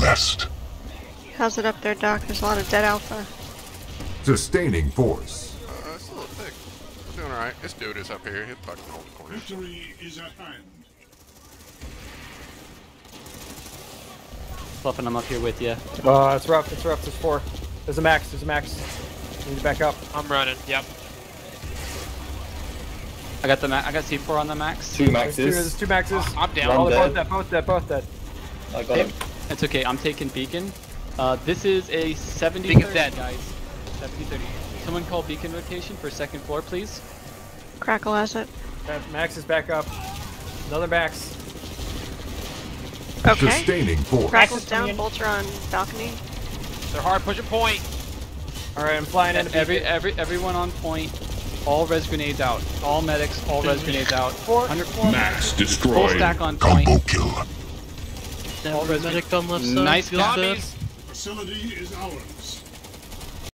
best. How's it up there, Doc? There's a lot of dead alpha. Sustaining force. Uh, it's a little thick. We're doing alright. This dude is up here. He'll fucking hold the corner. Victory is at hand. Fluffing, I'm up here with you. Uh, it's rough. It's rough. There's four. There's a max. There's a max. Need to back up. I'm running. Yep. I got the ma I got C4 on the max. Two There's two, there's maxes. two maxes. I'm down. Oh, One they're both dead. dead. Both dead. Both dead. I got him. It's okay, I'm taking Beacon. Uh, this is a 70 Beacon's 30, dead. guys. 70 30. Someone call Beacon rotation for second floor, please. Crackle has it. Max is back up. Another max. Okay. Sustaining force. Crackle's down. Bolter on balcony. They're hard pushing point. All right, I'm flying in. Every every everyone on point. All res grenades out. All medics. All res grenades out. 104 Max Full stack on point. Combo kill. Res medic on left side. Nice cap. Facility is ours.